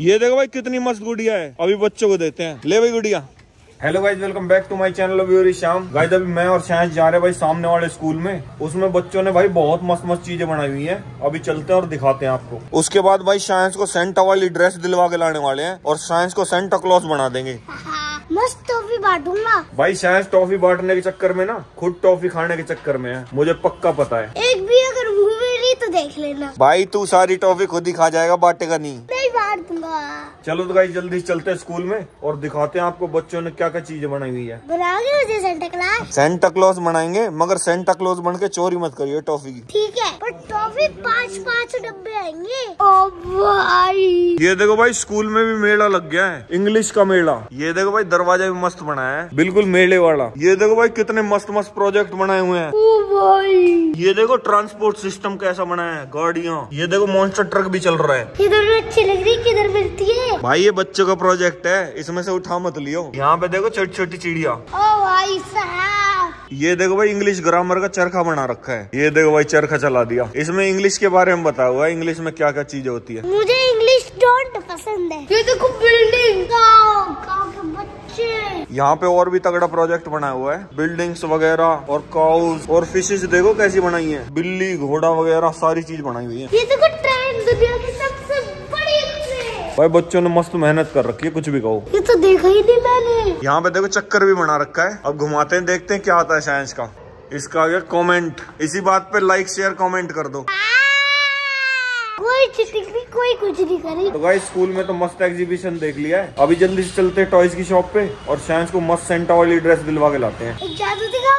ये देखो भाई कितनी मस्त गुड़िया है। अभी बच्चों को देते हैं। ले भाई गुड़िया। Hello guys welcome back to my channel व्यूरी Shyam guys अभी मैं और शायद जा रहे भाई सामने वाले स्कूल में। उसमें बच्चों ने भाई बहुत मस्त मस्त चीज़ें बनाई हुई हैं। अभी चलते हैं और दिखाते हैं आपको। उसके बाद भाई साइंस को सेंटा वाली ड्रेस दिलवा के लाने वाले हैं और साइंस को सेंटा क्लॉज बना देंगे। मस्त टॉफी बांटूँगा। भाई साइंस टॉफी बांटने के चक्कर में ना खुद टॉफी खाने के चक्कर में है। मुझे पक्का पता है। एक भी अगर मुँह में ली तो देख लेना। भाई तू सारी टॉफी खुद ही खा जाएगा बांटेगा नहीं। चलो तो गाइस जल्दी चलते हैं स्कूल में और दिखाते हैं आपको बच्चों ने क्या क्या चीज़ें बनाई हुई है। मुझे सेंटा क्लास सेंटा क्लॉज बनाएँगे मगर सेंटा क्लॉज बन के चोरी मत करिए टॉफी की। ठीक है पर टॉफी पाँच पाँच डब्बे आएँगे। ओ भाई। ये देखो भाई स्कूल में भी मेला लग गया है इंग्लिश का मेला। ये देखो भाई दरवाज़ा भी मस्त बनाया है। बिल्कुल मेले वाला। ये देखो भाई कितने मस्त मस्त प्रोजेक्ट बनाए हुए हैं। भाई। ये देखो ट्रांसपोर्ट सिस्टम कैसा बनाया है गाड़ियाँ। ये देखो मॉन्स्टर ट्रक भी चल रहा है। किधर में अच्छी लग रही किधर मिलती है। भाई ये बच्चों का प्रोजेक्ट है। इसमें से उठा मत लियो। यहाँ पे देखो छोटी छोटी चिड़िया। ओ भाई साहब। ये देखो भाई इंग्लिश ग्रामर का चरखा बना रखा है। ये देखो भाई चरखा चला दिया। इसमें इंग्लिश के बारे में बताया हुआ है। इंग्लिश में क्या क्या चीज़ें होती है। मुझे इंग्लिश डोंट पसंद है। ये देखो बिल्डिंग यहाँ पे और भी तगड़ा प्रोजेक्ट बनाया हुआ है। बिल्डिंग्स वगैरह और काउस और फिशेज देखो कैसी बनाई है। बिल्ली घोड़ा वगैरह सारी चीज़ बनाई हुई है। ये देखो भाई बच्चों ने मस्त मेहनत कर रखी है कुछ भी कहो। ये तो देखा ही नहीं मैंने। यहाँ पे देखो चक्कर भी बना रखा है। अब घुमाते हैं देखते हैं क्या आता है साइंस का। इसका आ गया कमेंट इसी बात पे लाइक शेयर कॉमेंट कर दो। कोई चीटिंग नहीं कोई कुछ नहीं करी। तो स्कूल में तो मस्त एग्जीबिशन देख लिया है। अभी जल्दी से चलते हैं टॉयज की शॉप पे और साइंस को मस्त सेंटा वाली ड्रेस दिलवा के लाते हैं। जादू दिखाओ।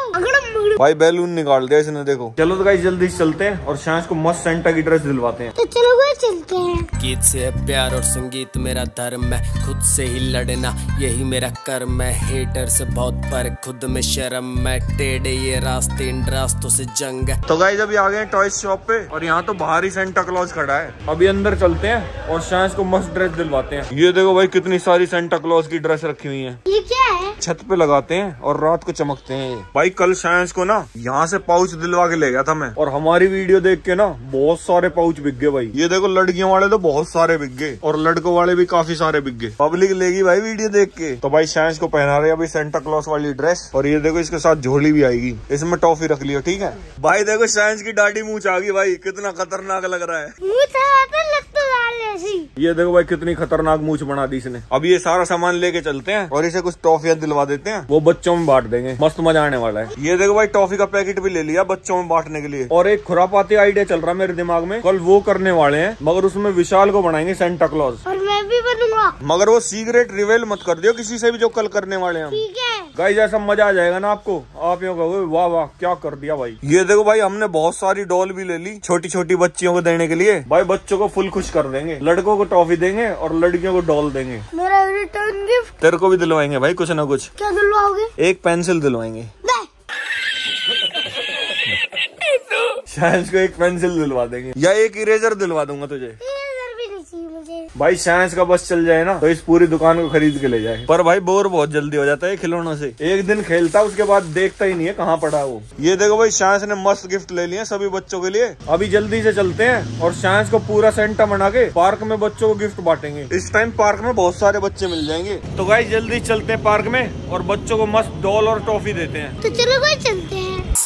भाई बैलून निकाल दिया इसने देखो। चलो तो गाइस जल्दी से चलते हैं और साइंस को मस्त सेंटा की ड्रेस दिलवाते हैं। तो चलो चलते हैं गीत से है प्यार और संगीत मेरा धर्म है। खुद से ही लड़ना यही मेरा कर्म है। हेटर से बहुत पर खुद में शर्म है। टेढ़े ये रास्ते इन रास्तों से जंग है। तो गाइस अभी आ गए टॉय शॉप पे और यहाँ तो बाहर ही सेंटा क्लॉज खड़ा है। अभी अंदर चलते हैं और साइंस को मस्त ड्रेस दिलवाते हैं। ये देखो भाई कितनी सारी सेंटा क्लॉज की ड्रेस रखी हुई है। ये क्या है? छत पे लगाते हैं और रात को चमकते हैं भाई कल साइंस को ना यहाँ से पाउच दिलवा के ले गया था मैं। और हमारी वीडियो देख के ना बहुत सारे पाउच बिक गए भाई। ये देखो लड़कियों वाले तो बहुत सारे बिक गए और लड़कों वाले भी काफ़ी सारे बिक गए। पब्लिक लेगी भाई वीडियो देख के। तो भाई साइंस को पहना रहे अभी सेंटा क्लॉस वाली ड्रेस और ये देखो इसके साथ झोली भी आएगी। इसमें टॉफी रख लियो, ठीक है? भाई देखो साइंस की डाडी मूछ आ गई भाई। कितना खतरनाक लग रहा है। ये देखो भाई कितनी खतरनाक मूछ बना दी इसने। अब ये सारा सामान लेके चलते हैं और इसे कुछ टॉफियाँ दिलवा देते हैं। वो बच्चों में बांट देंगे। मस्त मज़ा आने वाला है। ये देखो भाई टॉफी का पैकेट भी ले लिया बच्चों में बांटने के लिए। और एक खुरापाती आइडिया चल रहा है मेरे दिमाग में। कल वो करने वाले हैं मगर उसमें विशाल को बनाएँगे सेंटा क्लॉज और मैं भी बनूँगा। मगर वो सीक्रेट रिवेल मत कर दियो किसी से भी जो कल करने वाले हैं ठीक है। गाइस ऐसा मज़ा आ जाएगा ना आपको? आप यूँ कहोगे वाह वाह क्या कर दिया भाई? ये देखो भाई हमने बहुत सारी डॉल भी ले ली छोटी छोटी बच्चियों को देने के लिए। भाई बच्चों को फुल खुश कर देंगे। लड़कों को टॉफी देंगे और लड़कियों को डॉल देंगे। मेरा रिटर्न गिफ्ट तेरे को भी दिलवाएँगे भाई कुछ ना कुछ। क्या दिलवाओगे? एक पेंसिल दिलवाएँगे। शायद को एक पेंसिल दिलवा देंगे। या एक इरेजर दिलवा दूँगा तुझे इधर भी नहीं चाहिए मुझे भाई साइंस का बस चल जाए ना तो इस पूरी दुकान को खरीद के ले जाए। पर भाई बोर बहुत जल्दी हो जाता है खिलौनों से। एक दिन खेलता उसके बाद देखता ही नहीं है कहाँ पड़ा वो। ये देखो भाई साइंस ने मस्त गिफ्ट ले लिए सभी बच्चों के लिए। अभी जल्दी से चलते हैं और साइंस को पूरा सेंटा बना के पार्क में बच्चों को गिफ्ट बांटेंगे। इस टाइम पार्क में बहुत सारे बच्चे मिल जाएँगे। तो भाई जल्दी चलते हैं पार्क में और बच्चों को मस्त डॉल और टॉफी देते हैं। तो चलो गए चलते हैं।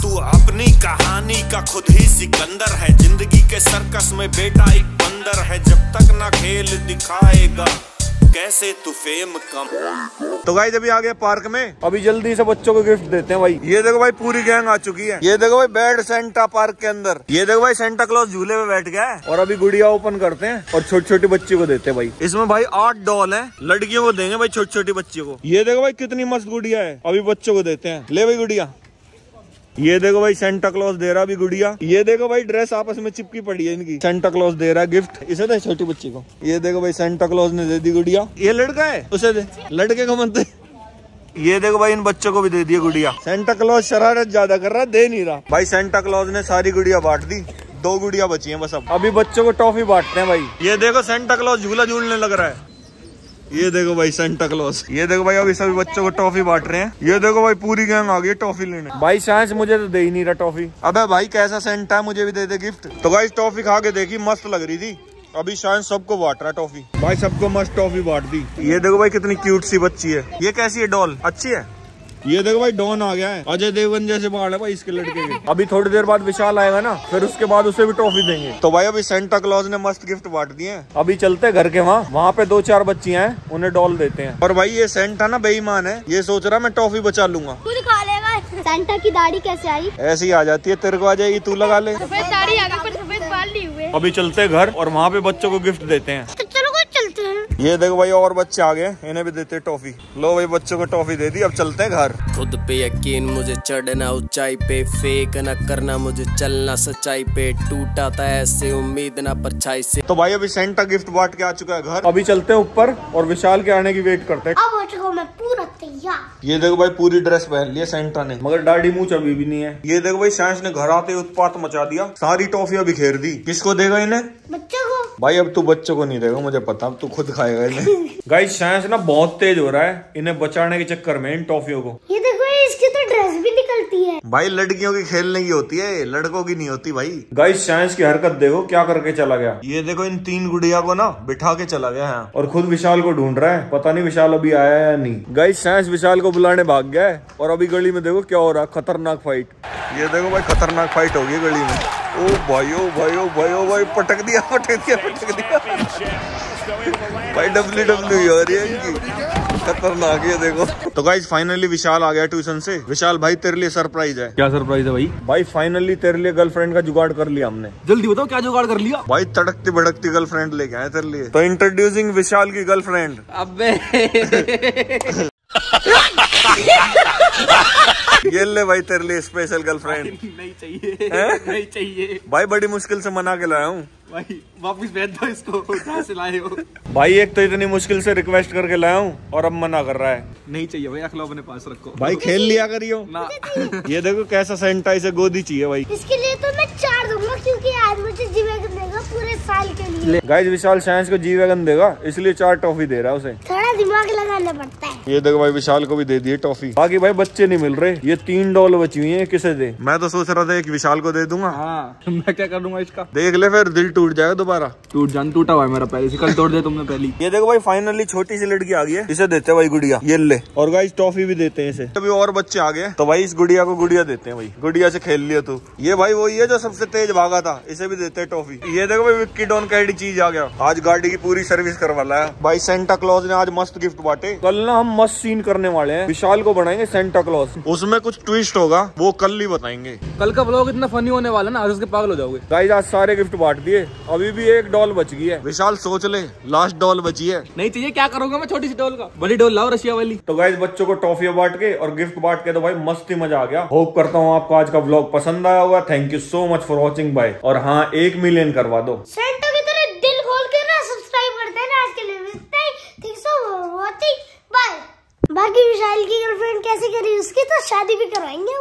तू अपनी कहानी का खुद ही सिकंदर है। ज़िंदगी के सर्कस में बेटा एक बंदर है। जब तक ना खेल दिखाएगा कैसे तू फेम कम? तो गाइस अभी आ गए पार्क में अभी जल्दी से बच्चों को गिफ्ट देते हैं भाई। ये देखो भाई पूरी गैंग आ चुकी है। ये देखो भाई बेड सेंटा पार्क के अंदर। ये देखो भाई सेंटा क्लॉज झूले में बैठ गया है। और अभी गुड़िया ओपन करते हैं और छोटी छोटी बच्ची को देते हैं भाई। इसमें भाई आठ डॉल है। लड़कियों को देंगे भाई छोटी छोटी बच्चियों को। ये देखो भाई कितनी मस्त गुड़िया है। अभी बच्चों को देते हैं। ले भाई गुड़िया। ये देखो भाई सेंटा क्लॉज दे रहा भी गुड़िया। ये देखो भाई ड्रेस आपस में चिपकी पड़ी है इनकी। सेंटा क्लॉज दे रहा गिफ्ट इसे दे छोटी बच्ची को। ये देखो भाई सेंटा क्लॉज ने दे दी गुड़िया। ये लड़का है? उसे दे। लड़के को दे। ये देखो भाई, इन बच्चों को भी दे दिया गुड़िया। सेंटा क्लॉज शरारत ज़्यादा कर रहा दे नहीं रहा। भाई सेंटा क्लॉज ने सारी गुड़िया बांट दी। दो गुड़िया बची हैं बस अब। अभी बच्चों को टॉफी बांटते हैं भाई। ये देखो सेंटा क्लॉज झूला झूलने लग रहा है। ये देखो भाई सेंटा क्लॉस ये देखो भाई अभी सभी बच्चों को टॉफी बांट रहे हैं। ये देखो भाई पूरी गैंग आ गई टॉफी लेने। भाई साइंस मुझे तो दे ही नहीं रहा टॉफी। अबे भाई कैसा सेंटा मुझे भी दे दे गिफ्ट। तो भाई टॉफी खा के देखी मस्त लग रही थी। अभी शायद सबको बांट रहा टॉफी। भाई सबको मस्त टॉफी बांट दी। ये देखो भाई कितनी क्यूट सी बच्ची है। ये कैसी है? डॉल। अच्छी है? ये देखो भाई डॉन आ गया है। अजय देवगन जैसे बाढ़ है भाई इसके लड़के के। अभी थोड़ी देर बाद विशाल आएगा ना फिर उसके बाद उसे भी ट्रॉफी देंगे। तो भाई अभी सेंटा क्लॉज ने मस्त गिफ्ट बांट दिए हैं। अभी चलते घर के वहाँ। वहाँ पे दो चार बच्चियाँ हैं उन्हें डॉल देते हैं। और भाई ये सेंटा ना बेईमान है। ये सोच रहा मैं टॉफी बचा लूँगा। खुद खा लेगा सेंटा की दाढ़ी कैसे आई? ऐसी आ जाती है तेरे को आ जाएगी तू लगा ले। सफ़ेद दाढ़ी आ गई पर सफ़ेद बाल नहीं हुए। अभी चलते घर और वहाँ पे बच्चों को गिफ्ट देते हैं तो चलो कोई चलते हैं ये देखो भाई और बच्चे आ गए इन्हें भी देते टॉफी लो भाई बच्चों को टॉफी दे दी अब चलते हैं घर। खुद पे यकीन मुझे चढ़ना ऊंचाई पे फेक न करना मुझे चलना सच्चाई पे टूटा था ऐसे उम्मीद ना परछाई से। तो भाई अभी सेंटा गिफ्ट बांट के आ चुका है घर। अभी चलते हैं ऊपर और विशाल के आने की वेट करते हैं। अब मैं पूरा तैयार। ये देखो भाई पूरी ड्रेस पहन ली है सेंटा ने। मगर दाढ़ी मूछ अभी भी नहीं है। ये देखो भाई साइंस ने घर आते ही उत्पात मचा दिया। सारी टॉफियाँ बिखेर दी। किसको देगा इन्हें? भाई अब तू बच्चों को नहीं देगा मुझे पता अब तू खुद खाएगा इन्हें। गाइस साइंस ना बहुत तेज हो रहा है इन्हें बचाने के चक्कर में इन टॉफियों को। ये देखो इसकी तो ड्रेस भी निकलती है। भाई लड़कियों की खेलने की होती है लड़कों की नहीं होती भाई। गाइस साइंस की हरकत देखो क्या करके चला गया। ये देखो इन तीन गुड़िया को ना बिठा के चला गया है। और खुद विशाल को ढूंढ रहा है पता नहीं विशाल अभी आया है या नहीं। गाइस साइंस विशाल को बुलाने भाग गया है और अभी गली में देखो क्या हो रहा है खतरनाक फाइट ये देखो भाई खतरनाक फाइट होगी गली में। ओ भाई ओ भाई ओ भाई ओ भाई पटक दिया पटक दिया पटक दिया। भाई डब्ल्यू डब्ल्यू हो रही है इनकी। खतरनाक है देखो। तो गाइज़ फाइनली विशाल आ गया ट्यूशन से। विशाल भाई तेरे लिए सरप्राइज़ है। क्या सरप्राइज़ है भाई? भाई फाइनली तेरे लिए गर्लफ्रेंड का जुगाड़ कर लिया हमने। जल्दी बताओ क्या जुगाड़ कर लिया? भाई तड़कती भड़कती गर्लफ्रेंड लेके आए तेरे लिए। तो इंट्रोड्यूसिंग विशाल की गर्लफ्रेंड अबे ये ले भाई तेरे लिए स्पेशल गर्लफ्रेंड नहीं चाहिए। हैं? नहीं चाहिए। भाई बड़ी मुश्किल से मना के लाया हूँ। भाई वापस भेज दो इसको कहाँ से लाए हो? भाई एक तो इतनी मुश्किल से रिक्वेस्ट करके लाया हूँ और अब मना कर रहा है। नहीं चाहिए भाई अखलो अपने पास रखो। भाई खेल लिया करियो। ना। ये देखो कैसा सेंटा इसे गोदी चाहिए भाई। इसके लिए तो मैं चार दूँगा क्योंकि आज मुझे जीवन देगा पूरे साल के लिए। गाइस विशाल साइंस को जी वैगन देगा इसलिए चार टॉफी दे रहा है उसे। थोड़ा दिमाग लगाना पड़ता है। ये देखो भाई विशाल को भी दे दिए टॉफी बाकी भाई बच्चे नहीं मिल रहे। ये तीन डॉल बची हुई है किसे दे? मैं तो सोच रहा था एक विशाल को दे दूँगा। हाँ मैं क्या करूँगा इसका? देख ले फिर दिल टूट जाएगा दोबारा। टूट जान टूटा हुआ है मेरा पहले से कल तोड़ दिया तुमने पहली। ये देखो भाई फाइनली छोटी सी लड़की आ गई है। इसे देते हैं भाई गुड़िया ये ले। और गाइस टॉफी भी देते हैं इसे। अभी और बच्चे आ गए। तो भाई इस गुड़िया को गुड़िया देते हैं भाई। गुड़िया से खेल लिया तू। ये भाई वही है जो सबसे तेज भागा था। इसे भी देते हैं टॉफी ये देखो भाई विक्की डॉन का चीज़ आ गया। आज गाड़ी की पूरी सर्विस करवा है। भाई सेंटा क्लॉज ने आज मस्त गिफ्ट बांटे। कल ना हम मस्त सीन करने वाले हैं। विशाल को बनाएँगे सेंटा क्लॉज उसमें कुछ ट्विस्ट होगा वो कल ही बताएँगे। कल का ब्लॉग इतना फनी होने वाला ना आज उसके पागल हो जाओगे। गाइस आज सारे गिफ्ट बांट दिए। अभी भी एक डॉल बच गई है। विशाल सोच ले लास्ट डॉल बची है। नहीं चाहिए क्या करूँगा मैं छोटी सी डोल का? बड़ी डोल लाओ रशिया वाली। तो गाइज़ बच्चों को टॉफियाँ बांट के और गिफ्ट बांट के तो भाई मस्त ही मज़ा आ गया। होप करता हूँ आपको आज का ब्लॉग पसंद आया होगा। Thank you so much for watching bye और हाँ एक मिलियन करवा दो। सेंटा की तरह दिल खोल के ना सब्सक्राइब करते आज के लिए। थैंक सो वॉचिंग बाय बाकी विशाल की गर्लफ्रेंड कैसे करी उसकी तो शादी भी करवाएँगे